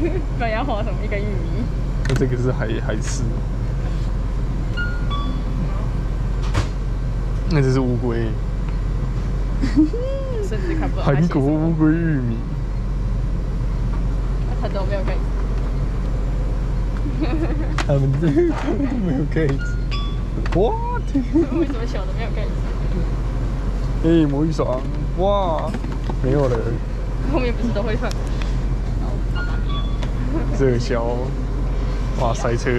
不然要画什么一根玉米？那这个是海海狮，那这是乌龟，甚至看不懂。韩国乌龟玉米。他都没有盖子。他们这他们都没有盖子。What？为什么小的没有盖子？哎，魔芋爽，哇，没有了，后面不是都会放？热销，哇，塞车。